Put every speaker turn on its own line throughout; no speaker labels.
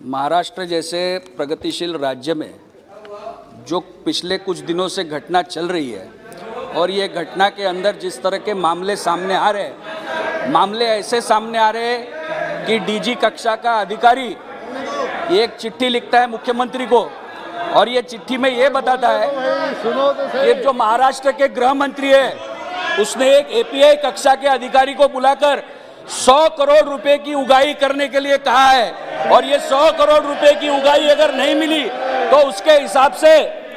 महाराष्ट्र जैसे प्रगतिशील राज्य में जो पिछले कुछ दिनों से घटना चल रही है और ये घटना के अंदर जिस तरह के मामले सामने आ रहे मामले ऐसे सामने आ रहे कि डीजी कक्षा का अधिकारी एक चिट्ठी लिखता है मुख्यमंत्री को और ये चिट्ठी में ये बताता है कि जो महाराष्ट्र के गृह मंत्री है, उसने एक एपीआई कक्षा के अधिकारी को बुलाकर 100 करोड़ रुपए की उगाई करने के लिए कहा है। और ये सौ करोड़ रुपए की उगाई अगर नहीं मिली तो उसके हिसाब से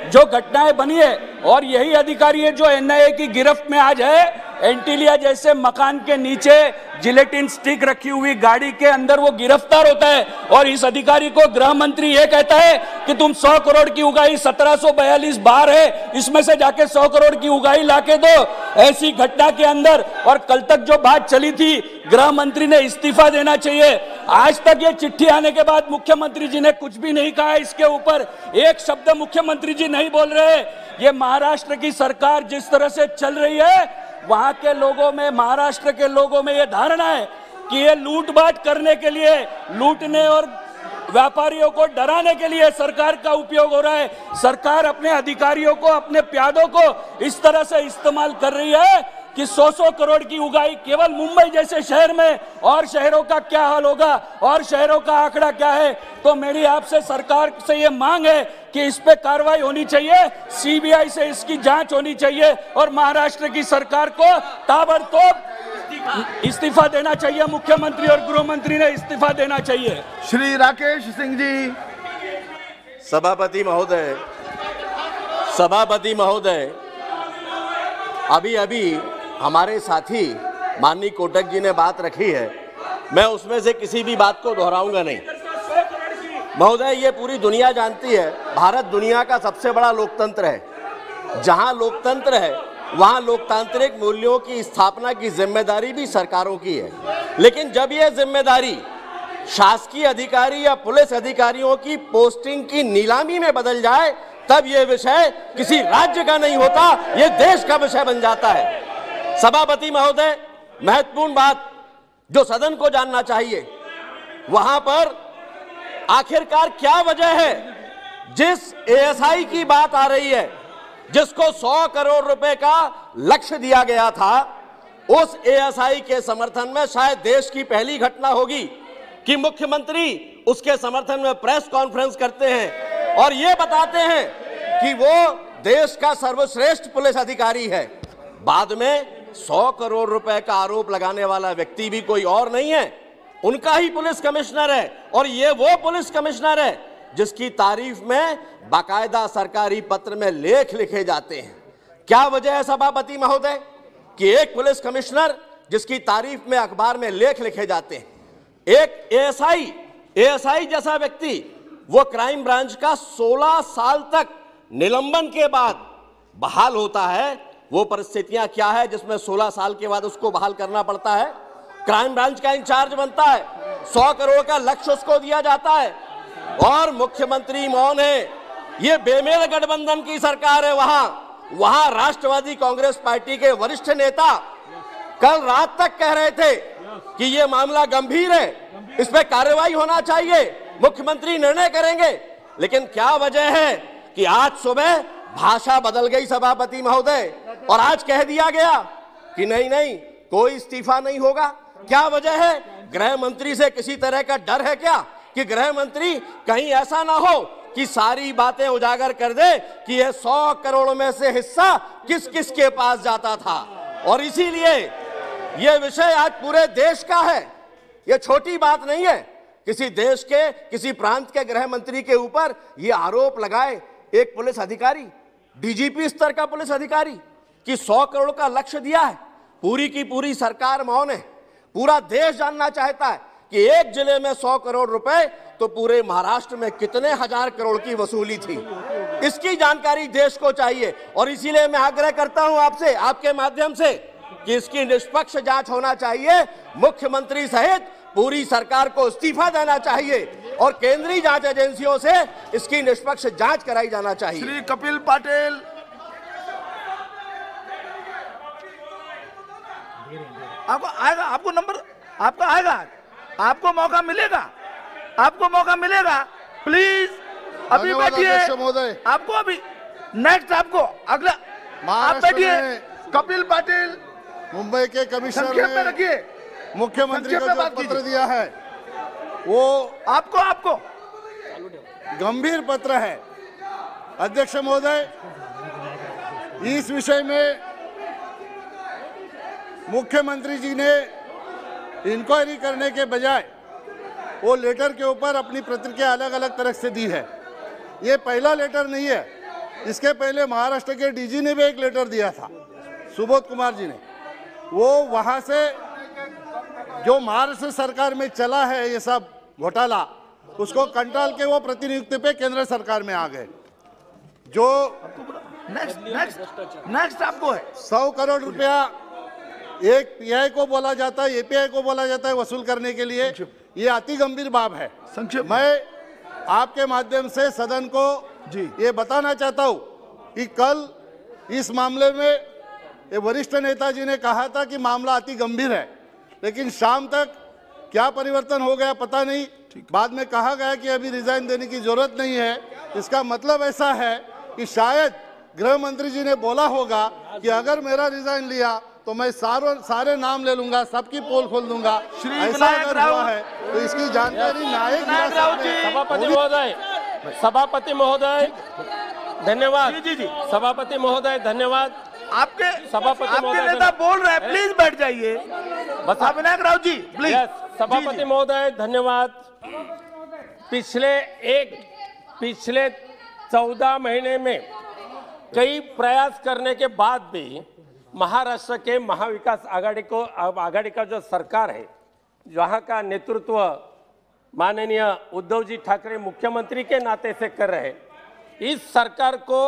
जो घटनाएँ बनी है, और यही अधिकारी है जो एनआईए की गिरफ्त में आज है एंटीलिया जैसे मकान के नीचे जिलेटिन स्टिक रखी हुई गाड़ी के अंदर वो गिरफ़्तार होता है और इस अधिकारी को गृह मंत्री ये कहता है कि तुम 100 करोड़ की उगाई 1742 बार है, इसमें से जाके 100 करोड़ की उगाई लाके दो। ऐसी घटना के अंदर और कल तक जो बात चली थी, गृह मंत्री ने इस्तीफा देना चाहिए। आज तक ये चिट्ठी आने के बाद मुख्यमंत्री जी ने कुछ भी नहीं कहा इसके ऊपर। एक शब्द मुख्यमंत्री जी नहीं बोल रहे। ये महाराष्ट्र की सरकार जिस तरह से चल रही है वहाँ के लोगों में, महाराष्ट्र के लोगों में ये धारणा है कि ये लूटपाट करने के लिए, लूटने और व्यापारियों को डराने के लिए सरकार का उपयोग हो रहा है। सरकार अपने अधिकारियों को, अपने प्यादों को इस तरह से इस्तेमाल कर रही है कि 100-100 करोड़ की उगाई केवल मुंबई जैसे शहर में और शहरों का क्या हाल होगा और शहरों का आंकड़ा क्या है? तो मेरी आपसे सरकार से ये मांग है कि इस पे कार्रवाई होनी चाहिए सीबीआई से इसकी जाँच होनी चाहिए और महाराष्ट्र की सरकार को ताबड़तोड़ इस्तीफा देना चाहिए। मुख्यमंत्री और गृह मंत्री ने इस्तीफा देना चाहिए।
श्री राकेश सिंह जी।
सभापति महोदय सभापति महोदय अभी अभी हमारे साथी माननीय कोटक जी ने बात रखी है। मैं उसमें से किसी भी बात को दोहराऊँगा नहीं। महोदय, ये पूरी दुनिया जानती है, भारत दुनिया का सबसे बड़ा लोकतंत्र है। जहाँ लोकतंत्र है, वहाँ लोकतांत्रिक मूल्यों की स्थापना की ज़िम्मेदारी भी सरकारों की है। लेकिन जब यह ज़िम्मेदारी शासकीय अधिकारी या पुलिस अधिकारियों की पोस्टिंग की नीलामी में बदल जाए, तब यह विषय किसी राज्य का नहीं होता यह देश का विषय बन जाता है। सभापति महोदय, महत्वपूर्ण बात, जो सदन को जानना चाहिए, वहाँ पर आखिरकार क्या वजह है? जिस एएसआई की बात आ रही है, जिसको 100 करोड़ रुपए का लक्ष्य दिया गया था, उस एएसआई के समर्थन में शायद देश की पहली घटना होगी कि मुख्यमंत्री उसके समर्थन में प्रेस कॉन्फ्रेंस करते हैं और ये बताते हैं कि वो देश का सर्वश्रेष्ठ पुलिस अधिकारी है। बाद में 100 करोड़ रुपए का आरोप लगाने वाला व्यक्ति भी कोई और नहीं है। उनका ही पुलिस कमिश्नर है और ये वो पुलिस कमिश्नर है जिसकी तारीफ़ में बाकायदा सरकारी पत्र में लेख लिखे जाते हैं। क्या वजह है सभापति महोदय? कि एक पुलिस कमिश्नर जिसकी तारीफ़ में, अखबार में लेख लिखे जाते हैं। एक एएसआई एएसआई जैसा व्यक्ति, वो क्राइम ब्रांच का 16 साल तक निलंबन के बाद बहाल होता है। वो परिस्थितियाँ क्या है जिसमें 16 साल के बाद उसको बहाल करना पड़ता है? क्राइम ब्रांच का इंचार्ज बनता है। सौ करोड़ का लक्ष्य उसको दिया जाता है। और मुख्यमंत्री मौन है। ये बेमेल गठबंधन की सरकार है वहाँ। वहाँ राष्ट्रवादी कांग्रेस पार्टी के वरिष्ठ नेता कल रात तक कह रहे थे कि ये मामला गंभीर है। इस पर कार्रवाई होना चाहिए। मुख्यमंत्री निर्णय करेंगे। लेकिन क्या वजह है कि आज सुबह भाषा बदल गई सभापति महोदय। और आज कह दिया गया कि नहीं नहीं, कोई इस्तीफा नहीं होगा। क्या वजह है? गृह मंत्री से किसी तरह का डर है क्या कि गृह मंत्री कहीं ऐसा ना हो कि सारी बातें उजागर कर दे कि यह सौ करोड़ में से हिस्सा किस किस के पास जाता था? और इसीलिए यह विषय आज पूरे देश का है। यह छोटी बात नहीं है। किसी देश के, किसी प्रांत के गृह मंत्री के ऊपर यह आरोप लगाए एक पुलिस अधिकारी, डीजीपी स्तर का पुलिस अधिकारी, कि 100 करोड़ का लक्ष्य दिया है। पूरी की पूरी सरकार मौन है। पूरा देश जानना चाहता है कि एक ज़िले में सौ करोड़ रुपए तो पूरे महाराष्ट्र में कितने हज़ार करोड़ की वसूली थी? इसकी जानकारी देश को चाहिए। और इसीलिए मैं आग्रह करता हूँ आपसे, आपके माध्यम से, कि इसकी निष्पक्ष जाँच होना चाहिए। मुख्यमंत्री सहित पूरी सरकार को इस्तीफा देना चाहिए और केंद्रीय जाँच एजेंसियों से इसकी निष्पक्ष जाँच कराई जाना चाहिए।
श्री कपिल पाटिल आपको आएगा आपको नंबर आपका आएगा। आपको मौका मिलेगा आपको मौका मिलेगा। प्लीज़ अभी बैठिए। आपको अभी नेक्स्ट आपको अगला आप बैठिए। कपिल पाटिल।
मुंबई के कमिश्नर ने
रखिए।
मुख्यमंत्री को जो पत्र दिया है वो
आपको आपको।
गंभीर पत्र है। अध्यक्ष महोदय इस विषय में मुख्यमंत्री जी ने इंक्वायरी करने के बजाय वो लेटर के ऊपर अपनी प्रतिक्रिया अलग अलग तरह से दी है। ये पहला लेटर नहीं है। इसके पहले महाराष्ट्र के डीजी ने भी एक लेटर दिया था सुबोध कुमार जी ने। वो वहाँ से जो महाराष्ट्र सरकार में चला है ये सब घोटाला उसको कंट्रोल के वो प्रतिनियुक्ति पे केंद्र सरकार में आ गए। जो
नेक्स्ट नेक्स्ट नेक्स्ट आपको है।
सौ करोड़ रुपया एक पीआई को बोला जाता है एपीआई को बोला जाता है वसूल करने के लिए। ये अति गंभीर बाब है।
संक्षेप में।
मैं आपके माध्यम से सदन को
जी।
ये बताना चाहता हूँ कि कल इस मामले में ये वरिष्ठ नेताजी ने कहा था कि मामला अति गंभीर है लेकिन शाम तक क्या परिवर्तन हो गया पता नहीं। बाद में कहा गया कि अभी रिजाइन देने की ज़रूरत नहीं है। इसका मतलब ऐसा है कि शायद गृह मंत्री जी ने बोला होगा कि अगर मेरा रिजाइन लिया तो मैं सारो सारे नाम ले लूँगा सबकी पोल खोल दूँगा।
श्री
ऐसा अगर हुआ है तो इसकी जानकारी
जी।
सभापति महोदय सभापति महोदय धन्यवाद।
जी, जी, जी।
सभापति महोदय धन्यवाद।
आपके
सभापति
आपके नेता बोल रहे हैं प्लीज़ बैठ जाइए।
बस
आप विनायक राव जी प्लीज़
सभापति महोदय धन्यवाद। पिछले एक पिछले चौदह महीने में कई प्रयास करने के बाद भी महाराष्ट्र के महाविकास आघाड़ी को आघाड़ी का जो सरकार है, जहाँ का नेतृत्व माननीय उद्धव जी ठाकरे मुख्यमंत्री के नाते से कर रहे इस सरकार को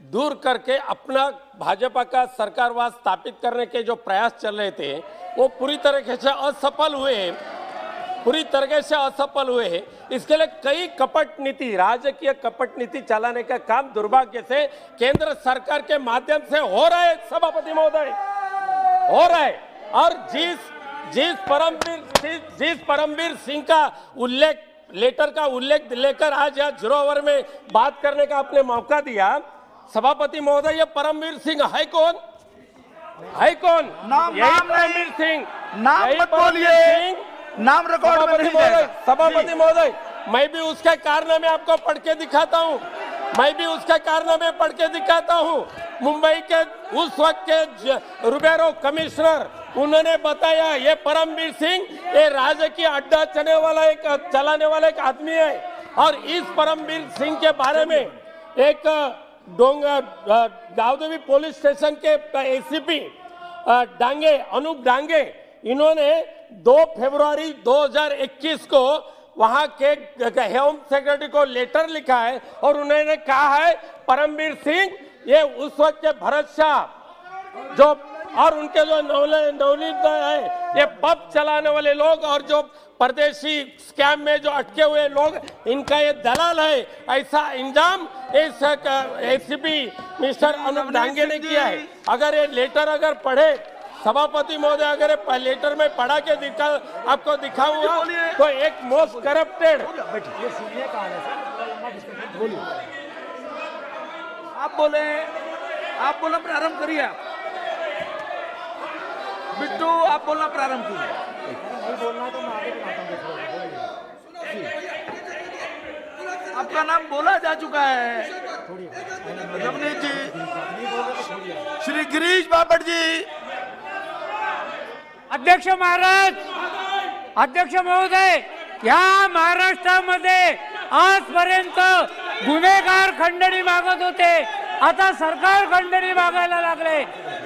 दूर करके अपना भाजपा का सरकारवाद स्थापित करने के जो प्रयास चल रहे थे, वो पूरी तरीके से असफल हुए हैं। पूरी तरीके से असफल हुए इसके लिए कई कपट नीति राजकीय कपट नीति चलाने का काम दुर्भाग्य से केंद्र सरकार के माध्यम से हो रहा है सभापति महोदय। हो रहा है। और जिस जिस परमवीर जिस, परमवीर सिंह का उल्लेख लेटर का उल्लेख लेकर आज यहाँ ज़ीरो ओवर में बात करने का आपने मौका दिया सभापति महोदय ये परमवीर सिंह है कौन? है कौन?
नाम-
यही
नाम।
परमवीर सिंह।
नाम बोलिए।
सिंह
नाम रिकॉर्ड में नहीं जाएगा
सभापति महोदय मैं भी उसके कारनामे आपको पढ़ के दिखाता हूँ। मैं भी उसके कारनामे पढ़ के दिखाता हूँ। मुंबई के उस वक्त के रुबेरो कमिश्नर उन्होंने बताया ये परमवीर सिंह ये राजकीय अड्डा चलने वाला एक चलाने वाला एक आदमी है। और इस परमवीर सिंह के बारे में एक गावदेवी पुलिस स्टेशन के एसीपी डांगे अनूप डांगे इन्होंने 2 फरवरी 2021 को वहाँ के होम सेक्रेटरी को लेटर लिखा है और उन्होंने कहा है परमवीर सिंह ये उस वक्त के भरत शाह जो और उनके जो नवले नवनीत है ये पब चलाने वाले लोग और जो परदेशी स्कैम में जो अटके हुए लोग इनका ये दलाल है। ऐसा इंजाम इस एसीपी मिस्टर अनूप डांगे ने किया है। अगर ये लेटर अगर पढ़े सभापति महोदय अगर लेटर में पढ़ा के दिखा आपको दिखाऊँगा तो एक मोस्ट करप्टेड
आप बोले आप बोलना प्रारंभ करिए आप। बिट्टू आप बोलना प्रारंभ कीजिए आपका नाम बोला जा चुका है। रवनीत जी। श्री गिरीश बापट जी।
अध्यक्ष महाराज अध्यक्ष महोदय या महाराष्ट्रामध्ये आजपर्यंत गुन्हेगार खंडणी मागत होते. आता सरकार खंडणी मागायला लागले.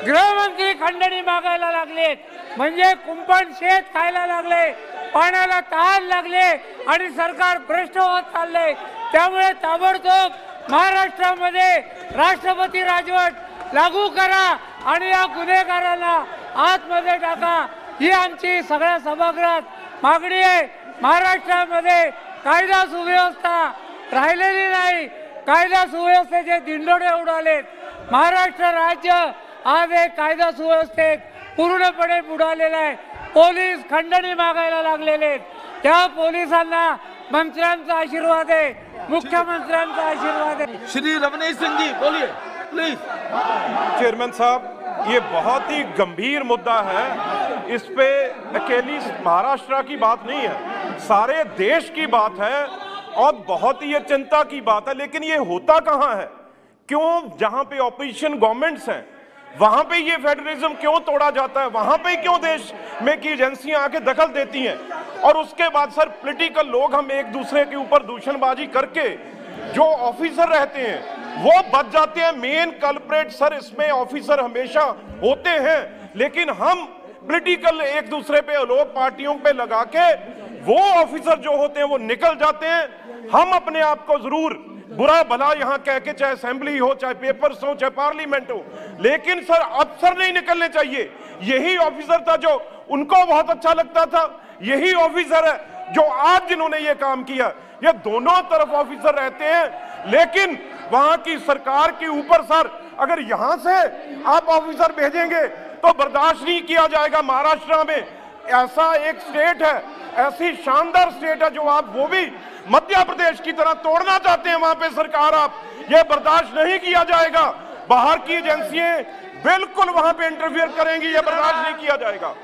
गृहमंत्री खंडणी मागायला लागलेत म्हणजे कुंपण शेत खायला लागले. पाण्याला तहान लागले आणि सरकार भ्रष्ट होत चालले. त्यामुळे ताबडतोब महाराष्ट्रामध्ये राष्ट्रपती राजवट लागू करा आणि या गुन्हेगारांना आतमध्ये टाका. ही आमची सगळ्या सभागृहात मागणी आहे. महाराष्ट्रामध्ये कायदा सुव्यवस्था राहिलेली नाही. कायदा सुव्यवस्थेचे दिंडोडे उडालेत. महाराष्ट्र राज्य आज एक कायदा सुव्यवस्थेत पूर्णपणे बुडालेला आहे. पोलीस खंडणी मागायला लागलेले आहेत. त्या पोलिसांना मंत्र्यांचा आशीर्वाद आहे. मुख्यमंत्र्यांचा आशीर्वाद आहे.
श्री रवनीश सिंह जी बोलिए प्लीज
चेयरमैन साहब ये बहुत ही गंभीर मुद्दा है। इस पे अकेली महाराष्ट्र की बात नहीं है, सारे देश की बात है और बहुत ही ये चिंता की बात है। लेकिन ये होता कहाँ है? क्यों जहाँ पे ऑपोजिशन गवर्नमेंट्स हैं, वहाँ पे ये फेडरलिज्म क्यों तोड़ा जाता है? वहाँ पे क्यों देश में की एजेंसियाँ आके दखल देती हैं? और उसके बाद सर पॉलिटिकल लोग हम एक दूसरे के ऊपर दूषणबाजी करके जो ऑफिसर रहते हैं वो बच जाते हैं। मेन कल्प्रेट सर इसमें ऑफिसर हमेशा होते हैं। लेकिन हम पॉलिटिकल एक दूसरे पे लोग पार्टियों पे लगा के वो ऑफिसर जो होते हैं, वो निकल जाते हैं। हम अपने आप को ज़रूर बुरा भला यहाँ कह के, चाहे असेंबली हो, चाहे पेपर्स हो, चाहे पार्लियामेंट हो। लेकिन सर अफसर नहीं निकलने चाहिए। यही ऑफिसर था जो उनको बहुत अच्छा लगता था। यही ऑफिसर है जो आज जिन्होंने ये काम किया। ये दोनों तरफ़ ऑफिसर रहते हैं। लेकिन वहाँ की सरकार के ऊपर, सर, अगर यहाँ से आप ऑफिसर भेजेंगे तो बर्दाश्त नहीं किया जाएगा महाराष्ट्र में। ऐसा एक स्टेट है, ऐसी शानदार स्टेट है जो आप, वो भी मध्य प्रदेश की तरह तोड़ना चाहते हैं वहाँ पे सरकार आप। ये बर्दाश्त नहीं किया जाएगा। बाहर की एजेंसियाँ बिल्कुल वहाँ पे इंटरफियर करेंगी, ये बर्दाश्त नहीं किया जाएगा।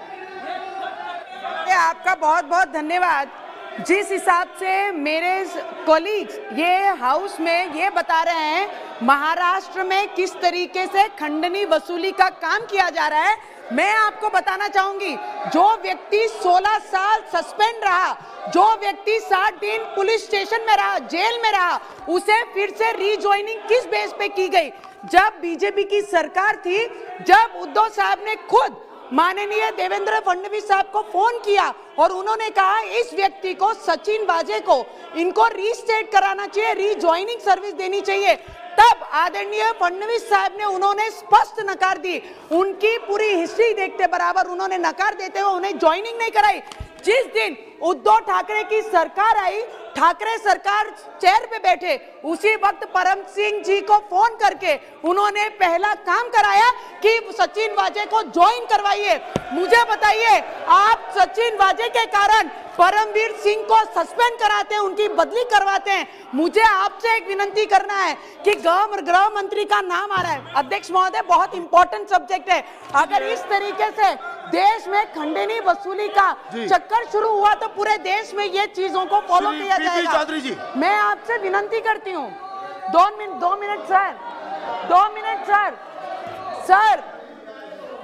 आपका बहुत बहुत धन्यवाद। जिस हिसाब से मेरे कोलीग्स ये हाउस में ये बता रहे हैं, महाराष्ट्र में किस तरीके से खंडनी वसूली का काम किया जा रहा है, मैं आपको बताना चाहूँगी, जो व्यक्ति 16 साल सस्पेंड रहा, जो व्यक्ति 60 दिन पुलिस स्टेशन में रहा, जेल में रहा, उसे फिर से रीज्वाइनिंग किस बेस पे की गई? जब बीजेपी की सरकार थी, जब उद्धव साहब ने खुद माननीय देवेंद्र फडणवीस साहब को फ़ोन किया और उन्होंने कहा, इस व्यक्ति को, सचिन वाजे को, इनको रीस्टेट कराना चाहिए रीज्वाइनिंग सर्विस देनी चाहिए। तब आदरणीय फडणवीस साहब ने उन्होंने स्पष्ट नकार दी। उनकी पूरी हिस्ट्री देखते बराबर उन्होंने नकार देते हुए उन्हें ज्वाइनिंग नहीं कराई। जिस दिन उद्धव ठाकरे की सरकार आई ठाकरे सरकार चेयर पे बैठे उसी वक्त परम सिंह जी को फ़ोन करके उन्होंने पहला काम कराया कि सचिन वाजे को ज्वाइन करवाइए। मुझे बताइए आप सचिन वाजे के कारण परमवीर सिंह को सस्पेंड कराते हैं उनकी बदली करवाते हैं। मुझे आपसे एक विनंती करना है कि गृह गृह मंत्री का नाम आ रहा है। अध्यक्ष महोदय बहुत इंपॉर्टेंट सब्जेक्ट है। अगर इस तरीके से देश में खंडनी वसूली का चक्कर शुरू हुआ तो पूरे देश में ये चीज़ों को फॉलो किया
पी.पी.
जाएगा।
चौधरी जी।
मैं आपसे विनंती करती हूँ। दो मिनट दो मिनट सर। दो मिनट सर। सर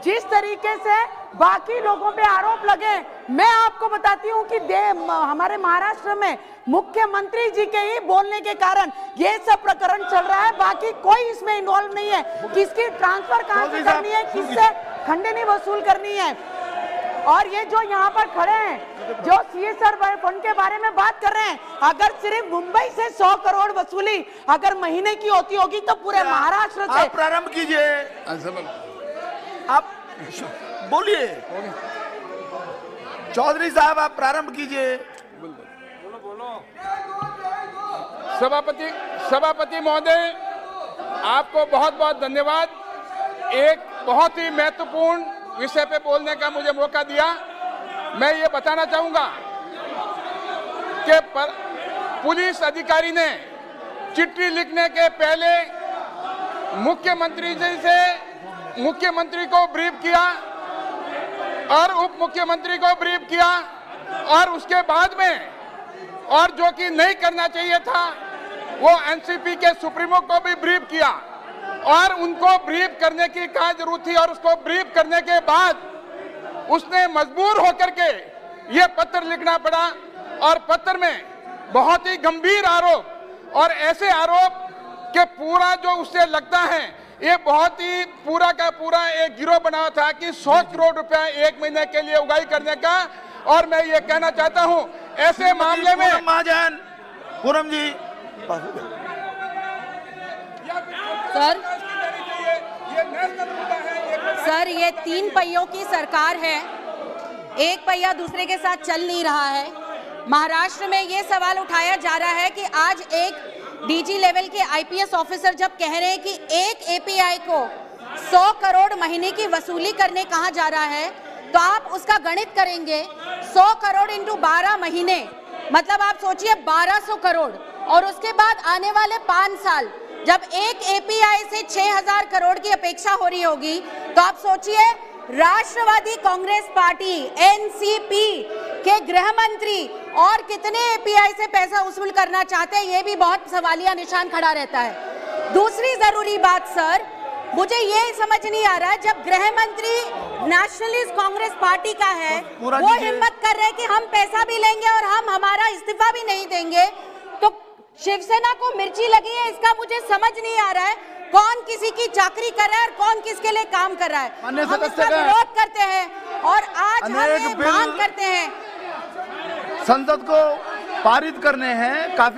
जिस तरीके से बाकी लोगों पे आरोप लगे मैं आपको बताती हूँ कि दे हमारे महाराष्ट्र में मुख्यमंत्री जी के ही बोलने के कारण ये सब प्रकरण चल रहा है। बाकी कोई इसमें इन्वॉल्व नहीं है। किसकी ट्रांसफ़र कहाँ से करनी है किससे खंडनी वसूल करनी है? और ये जो यहाँ पर खड़े हैं जो सीएसआर फंड के बारे में बात कर रहे हैं अगर सिर्फ़ मुंबई से 100 करोड़ वसूली अगर महीने की होती होगी तो पूरे महाराष्ट्र से
प्रारंभ कीजिए। आप बोलिए। चौधरी साहब आप प्रारंभ कीजिए।
सभापति सभापति महोदय आपको बहुत बहुत धन्यवाद। एक बहुत ही महत्वपूर्ण विषय पे बोलने का मुझे मौका दिया। मैं ये बताना चाहूँगा कि पुलिस अधिकारी ने चिट्ठी लिखने के पहले मुख्यमंत्री जी से मुख्यमंत्री को ब्रीफ किया और उप मुख्यमंत्री को ब्रीफ किया और उसके बाद में और जो कि नहीं करना चाहिए था, वो एनसीपी के सुप्रीमो को भी ब्रीफ किया। और उनको ब्रीफ करने की क्या ज़रूरत थी और उसको ब्रीफ करने के बाद उसने मजबूर होकर के ये पत्र लिखना पड़ा और पत्र में बहुत ही गंभीर आरोप और ऐसे आरोप के पूरा जो उससे लगता है ये बहुत ही पूरा का पूरा एक गिरोह बना था कि 100 करोड़ रुपया एक महीने के लिए उगाई करने का। और मैं ये कहना चाहता हूँ ऐसे मामले में
महाजन पूनम जी।
सर सर, ये तीन पहियों की सरकार है। एक पहिया दूसरे के साथ चल नहीं रहा है। महाराष्ट्र में ये सवाल उठाया जा रहा है कि आज एक डीजी लेवल के आईपीएस ऑफिसर जब कह रहे हैं कि एक एपीआई को 100 करोड़ महीने की वसूली करने कहा जा रहा है तो आप उसका गणित करेंगे। 100 करोड़ इंटू 12 महीने मतलब आप सोचिए 1200 करोड़, और उसके बाद आने वाले पाँच साल जब एक एपीआई से 6000 करोड़ की अपेक्षा हो रही होगी तो आप सोचिए राष्ट्रवादी कांग्रेस पार्टी एनसीपी के गृह मंत्री और कितने एपीआई से पैसा वसूल करना चाहते हैं ये भी बहुत सवालिया निशान खड़ा रहता है। दूसरी ज़रूरी बात सर मुझे ये समझ नहीं आ रहा है जब गृह मंत्री नेशनलिस्ट कांग्रेस पार्टी का है वो हिम्मत कर रहे हैं कि हम पैसा भी लेंगे और हम हमारा इस्तीफा भी नहीं देंगे शिवसेना को मिर्ची लगी है इसका मुझे समझ नहीं आ रहा है कौन किसी की चाकरी कर रहा है और कौन किसके लिए काम कर रहा है। हम इसका विरोध करते हैं और आज हम मांग करते हैं।
संसद को पारित करने हैं काफ़ी